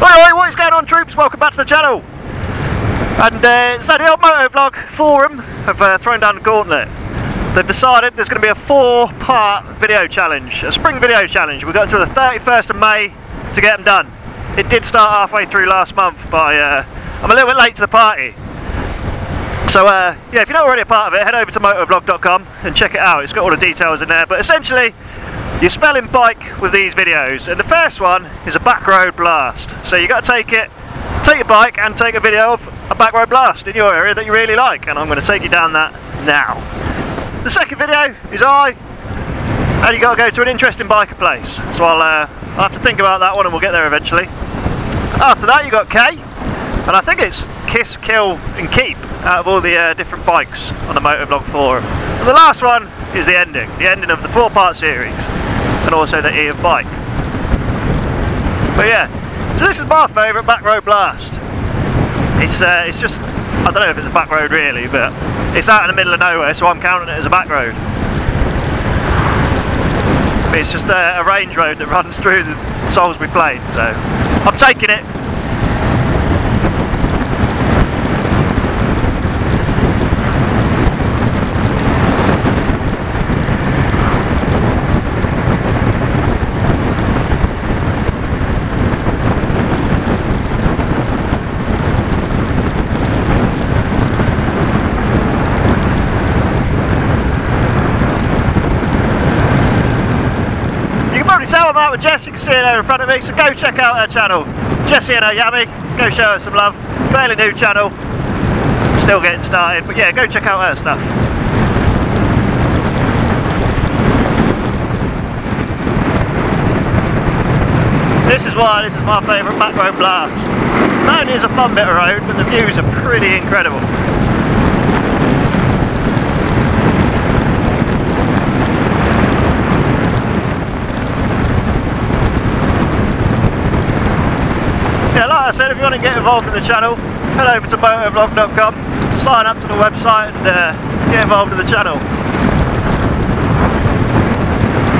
Alright, what is going on troops? Welcome back to the channel. And uh, so the old Motovlog forum have uh, thrown down the gauntlet. They've decided there's going to be a four part video challenge, a spring video challenge. We've got until the 31st of May to get them done. It did start halfway through last month, but uh, I'm a little bit late to the party. So uh, yeah, if you're not already a part of it, head over to motovlog.com and check it out. It's got all the details in there. But essentially, you're spelling bike with these videos, and the first one is a back road blast. So you got to take it, take your bike and take a video of a back road blast in your area that you really like, and I'm going to take you down that now. The second video is I, and you got to go to an interesting biker place. So I'll, uh, I'll have to think about that one, and we'll get there eventually. After that, you got K, and I think it's Kiss, Kill, and Keep out of all the uh, different bikes on the Motovlog forum. And the last one is the ending, the ending of the four-part series, and also the of bike. But yeah, so this is my favourite back road blast. It's uh, it's just I don't know if it's a back road really, but it's out in the middle of nowhere, so I'm counting it as a back road. But it's just a, a range road that runs through the Salisbury Plain, so I'm taking it You can probably tell I'm out with Jess, you can see her there in front of me, so go check out her channel. Jessy and her Yammy, go show her some love. Fairly new channel, still getting started, but yeah, go check out her stuff. This is why this is my favourite back road blast. Not only is a fun bit of road, but the views are pretty incredible. Yeah, I said, if you want to get involved in the channel, head over to motovlog.com, sign up to the website and uh, get involved in the channel.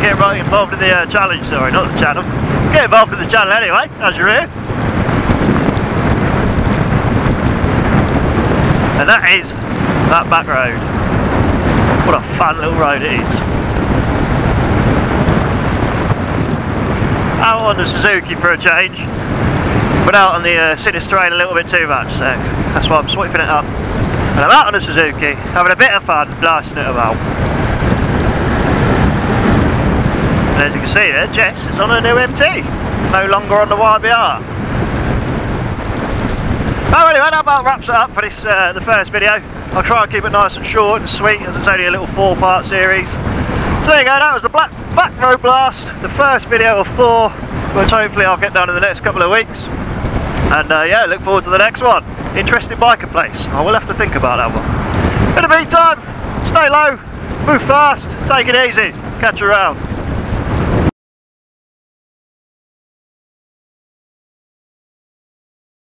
Get involved in the uh, challenge, sorry, not the channel. Get involved in the channel anyway, as you're here. And that is that back road. What a fun little road it is. Out on the Suzuki for a change out on the uh, Sinistrain a little bit too much, so that's why I'm sweeping it up. And I'm out on the Suzuki, having a bit of fun, blasting it about. And as you can see there, Jess is on a new MT, no longer on the YBR. Oh, anyway, that about wraps it up for this, uh, the first video. I'll try and keep it nice and short and sweet, as it's only a little four-part series. So there you go, that was the Black Back Road Blast, the first video of four, which hopefully I'll get done in the next couple of weeks. And uh, yeah, look forward to the next one. Interesting biker place. I will have to think about that one. In the meantime, stay low, move fast, take it easy, catch you around.